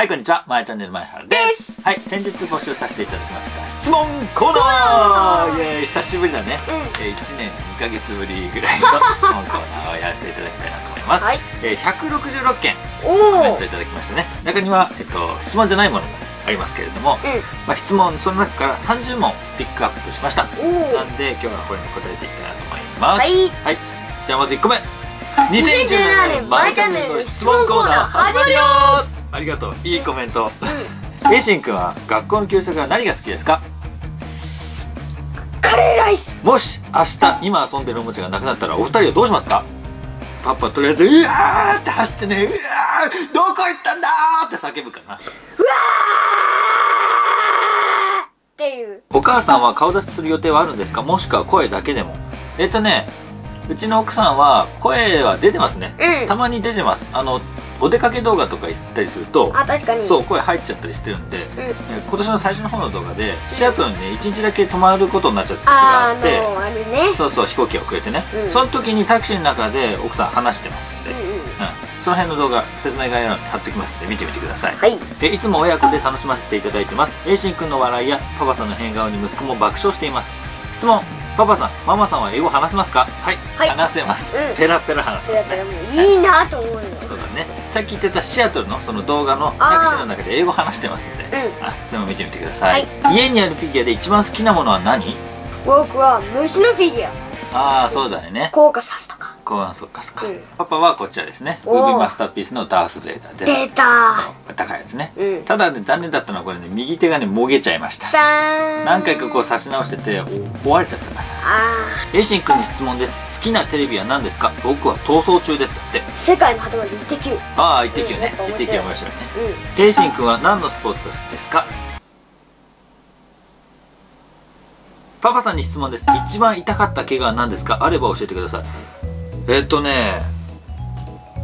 はい、こんにちは。まやチャンネル前原です。はい、先日募集させていただきました質問コーナーイエーイ久しぶりだね。うんえー、1年2ヶ月ぶりぐらいの 質問コーナーをやらせていただきたいなと思います。はいえー、166件コメントいただきましたね。中には、えっと、質問じゃないものもありますけれども、うんまあ、質問、その中から30問ピックアップしました。なんで、今日はこれに答えていきたいなと思います。はいはい。じゃあまず1個目。2017年マイチャンネルの質問コーナー始まるよありがとう。いいコメント。うん。えいしんくんは学校の給食は何が好きですか？カレーライス。もし明日今遊んでるおもちゃがなくなったらお二人はどうしますか？パパとりあえず「うわー!」って走ってね「うわーどこ行ったんだ!」って叫ぶかな。っていう。お母さんは顔出しする予定はあるんですか？もしくは声だけでも。えっとねうちの奥さんは声は出てますね、うん。たまに出てます。あのお出かけ動画とか行ったりするとあ確かに。そう声入っちゃったりしてるんで、うん。えー今年の最初の方の動画でシアトルにね1日だけ泊まることになっちゃった時あがあってーあのあれね。そうそう飛行機が遅れてね、うん。その時にタクシーの中で奥さん話してますんで、うんうん。うん。その辺の動画説明概要欄に貼っておきますんで見てみてください、はい。えいつも親子で楽しませていただいてます。栄心くんの笑いやパパさんの変顔に息子も爆笑しています。質問。パパさんママさんは英語話せますか？はい、はい。話せます、うん。ペラペラ話せますね。それだったらもういいなと思うよ。そうだねさっき言ってたシアトルのその動画のタクシーの中で英語話してますんで。うん。あそれも見てみてください、家にあるフィギュアで一番好きなものは何？僕は虫のフィギュア。ああそうだよね。効果さすとかこうそっかそっか、うん。パパはこちらですね。ムおー。ービーマスターピースのダース・ベイダーです。出た。高いやつね、うん。ただね残念だったのはこれね右手がねもげちゃいました。何回かこう差し直しててお壊れちゃったからあエイシン君に質問です。好きなテレビは何ですか？僕は逃走中です。って。ー世界の果てまで行ってきゅう。ああ一滴ね。うんやっぱ面白い。一滴面白いね。うん。エイシン君は何のスポーツが好きですか？パパさんに質問です。一番痛かった怪我は何ですか？あれば教えてくださいえっとね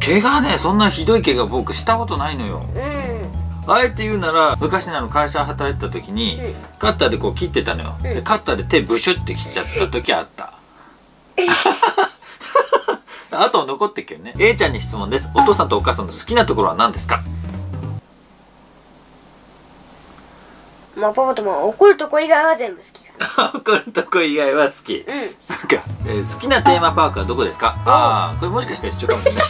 怪我ねそんなひどい怪我僕したことないのよ。うん。あえて言うなら昔の会社働いてた時に、うん。カッターでこう切ってたのよ、うん。でカッターで手ブシュって切っちゃった時あった。あと残ってっけどね。A ちゃんに質問です。お父さんとお母さんの好きなところは何ですか？まあパパとも怒るとこ以外は全部好きだこれとこ以外は好き、うん。そっか、えー好きなテーマパークはどこですか？ああこれもしかしたら一緒かもしれない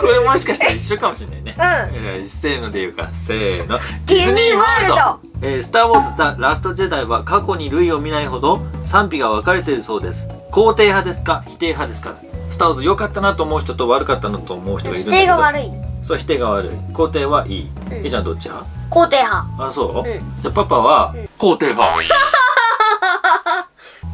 これもしかしたら一緒かもしれないね、うん。えーせーので言うかせーの。ディズニーワールド。えースター・ウォーズ・ザ・ラスト・ジェダイは過去に類を見ないほど賛否が分かれているそうです。肯定派ですか？否定派ですか？スター・ウォーズ良かったなと思う人と悪かったなと思う人がいる否んだけど。定が悪い。そう否定が悪い。肯定はいい、うん。えゃんどっち派？肯定派。あそう、ん。じゃあパパはうん肯定派。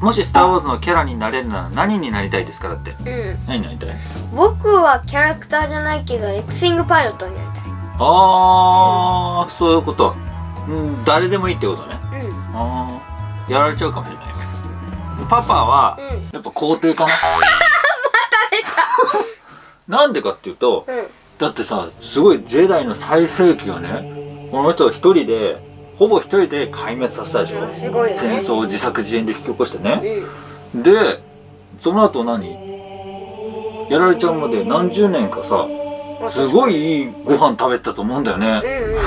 もし「スター・ウォーズ」のキャラになれるなら何になりたいですか？だって。うん。何になりたい？僕はキャラクターじゃないけど X ウィングパイロットになりたい。あーそういうこと。うん誰でもいいってことね。うん。あーやられちゃうかもしれない。よパパは、うん。やっぱ肯定かななんでかっていうとうん。だってさすごいジェダイの最盛期をねこの人は一人でほぼ一人で壊滅させたでしょ。すごいよね。戦争を自作自演で引き起こしてね。うん。でその後何？やられちゃうまで何十年かさすごいいいご飯食べてたと思うんだようねんうん。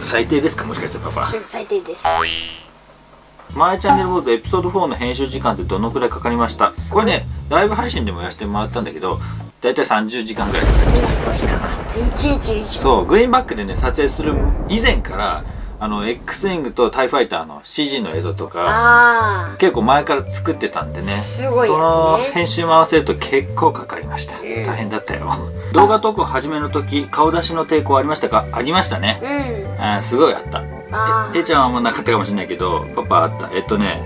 最低ですか？もしかしてパパ。うん最低ですマイチャンネルボードエピソード4の編集時間ってどのくらいかかりました？これねライブ配信でもやらせてもらったんだけどだいたい30時間ぐらいかかりました。そうグリーンバックでね撮影する以前からあの X ウィングとタイファイターの CG の映像とかあ結構前から作ってたんでね。すごいやつね。その編集回せると結構かかりました、ん大変だったよ。動画投稿始めの時顔出しの抵抗ありましたか？ありましたね。あうん。すごいあった。あええちゃんはあんまなかったかもしれないけどパパあった。えっとね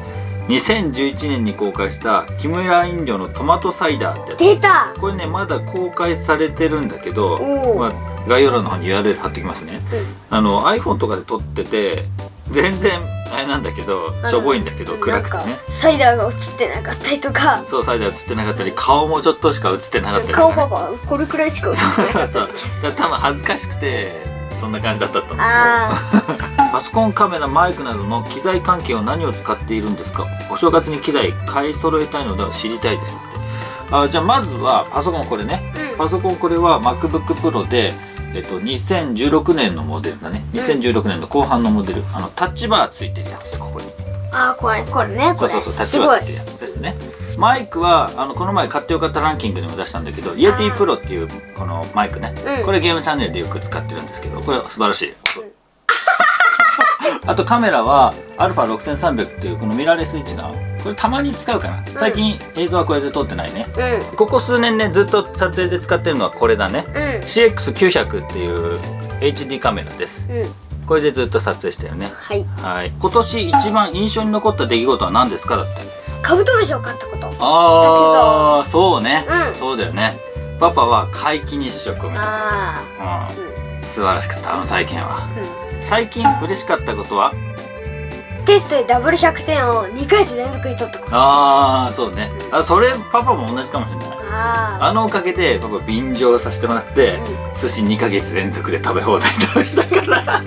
2011年に公開した木村飲料のトマトサイダーってやつ。出た。これねまだ公開されてるんだけど、まあ、概要欄の方に URL 貼ってきますね。うん。あの iPhone とかで撮ってて全然あれなんだけどしょぼいんだけど暗くてね。サイダーが映ってなかったりとか。そうサイダー映ってなかったり顔もちょっとしか映ってなかったりとか、ね、顔パパこれくらいしか映ってなそうかったり。そうそうだから多分恥ずかしくてそんな感じだったと思うあ パソコンカメラマイクなどの機材関係は何を使っているんですか？お正月に機材買い揃えたいので知りたいですって。あじゃあまずはパソコンこれね。うん。パソコンこれは MacBookPro でえっと、2016年のモデルだね。2016年の後半のモデル。あのタッチバーついてるやつここに。ああこれこれねこれ。そうそうそうタッチバーついてるやつですね。マイクはあのこの前買ってよかったランキングでも出したんだけどイエティプロっていうこのマイクね、うん。これゲームチャンネルでよく使ってるんですけどこれ素晴らしい、あとカメラは α6300 っていうこのミラーレス一眼これたまに使うかな。最近映像はこれで撮ってないね。うん。ここ数年ねずっと撮影で使ってるのはこれだね。うん。CX900 っていう HD カメラです。うん。これでずっと撮影してるね。はい。はい。今年一番印象に残った出来事は何ですか？だって。カブトムシを買ったこと。ああそうね、うん。そうだよね。パパは皆既日食を見た、ああうん、素晴らしかったあの体験は。うん最近嬉しかったことは？テストでダブル100点を2回連続に取ったこと。ああそうね。あそれパパも同じかもしれない。ああのおかげでパパ便乗させてもらって、寿司2ヶ月連続で食べ放題食べたから。あ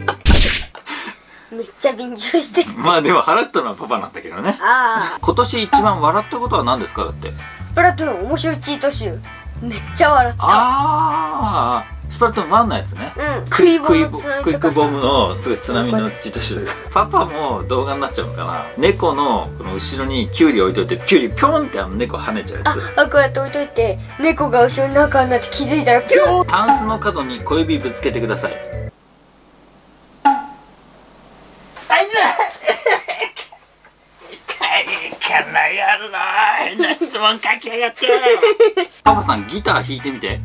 めっちゃ便乗してる。まあでも払ったのはパパなんだけどね。ああ今年一番笑ったことは何ですか？だって。スプラトゥーン面白いチート集。めっちゃ笑った。ああスプラトゥーン1のやつね。うん。クイックボムのすごい津波のチート集パパも動画になっちゃうのかな猫のこの後ろにキュウリ置いといてキュウリピョンってあの猫跳ねちゃうやあつ。あこうやって置いといて猫が後ろに中になって気づいたらピュー。ンタンスの角に小指ぶつけてください。あいつ痛いかなやるな変な質問書きやがって。パパさんギター弾いてみて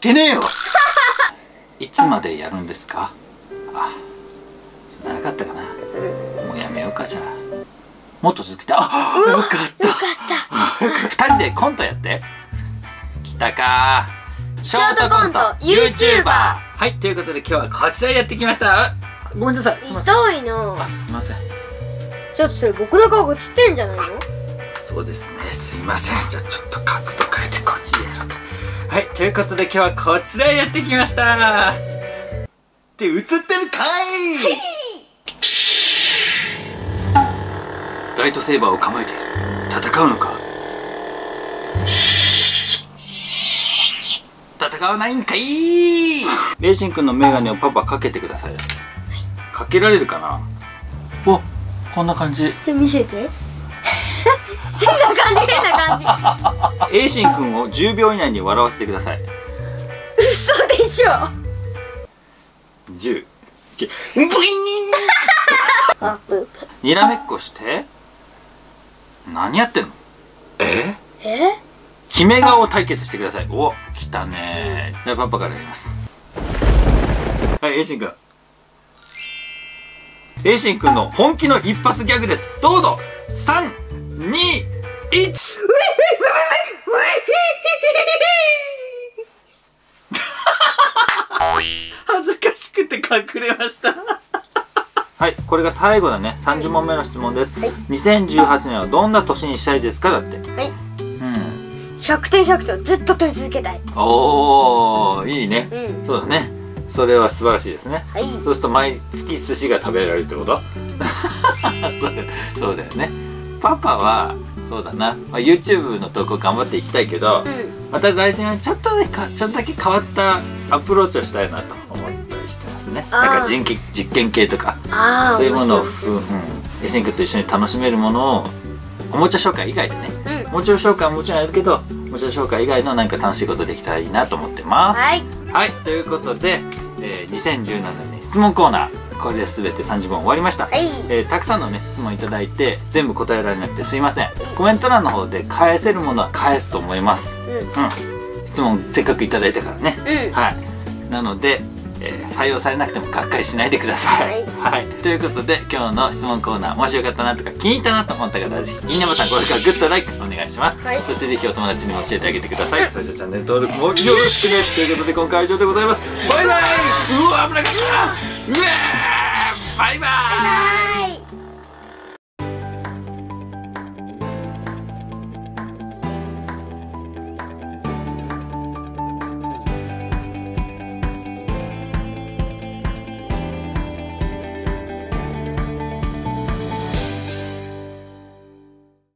けねえよ。いつまでやるんですか？あそんななかったかな？もうやめようかじゃあ。もっと続けて。あよかった。よかった。二人でコントやって。きたか。ショートコント YouTuber はいということで今日はこちらやってきました。あごめんなさい。すいません。痛いの。あすいません。ちょっとそれ僕の顔が映ってるんじゃないの？そうですね。すいません。じゃあちょっと角度変えてこっちでやろうかはいということで今日はこちらやってきました。って映ってるかい。ライトセーバーを構えて戦うのか。戦わないんかい。レイシン君のメガネをパパかけてください。かけられるかな。おこんな感じ。え見せて。変な感じ変な感じエイシン君を10秒以内に笑わせてください。嘘でしょ。10ブイーン。にらめっこして。何やってんの？え？え？決め顔対決してください。お来たね。じゃあパパからやります。はいエイシン君。エイシン君の本気の一発ギャグです。どうぞ。321 恥ずかしくて隠れました。はいこれが最後だね。30問目の質問です、はい。2018年はどんな年にしたいですか？だって。はい。うん。100点100点ずっと取り続けたい。おーいいね、うん。そうだね。それは素晴らしいですね。はい。そうすると毎月寿司が食べられるってこと？そうそうだよね。パパはそうだな、まあ、YouTube の投稿頑張っていきたいけど、うん。また大事なちょっとねかちょっとだけ変わったアプローチをしたいなと思ったりしてますね。なんか人気実験系とか。そういうものを面ふ、うん、えいしんくんと一緒に楽しめるものをおもちゃ紹介以外でね。うん。もちろん紹介はもちろんやるけどおもちろん紹介以外の何か楽しいことできたらいいなと思ってます。はい。はい、ということで、えー、2017年質問コーナーこれで全て30問終わりました、はい。えーたくさんのね質問いただいて全部答えられなくてすいません。コメント欄の方で返せるものは返すと思います。ううん。質問せっかくいただいたからね。んうん。はい。なので、えー採用されなくてもがっかりしないでください。はい、ということで今日の質問コーナーもしよかったなとか気に入ったなと思った方はぜひいいねボタン高評価グッドライクお願いします、はい。そしてぜひお友達にも教えてあげてください。それじゃあチャンネル登録もよろしくね。ということで今回は以上でございます。バイバイ。うわ危なかったうわーバイバイ。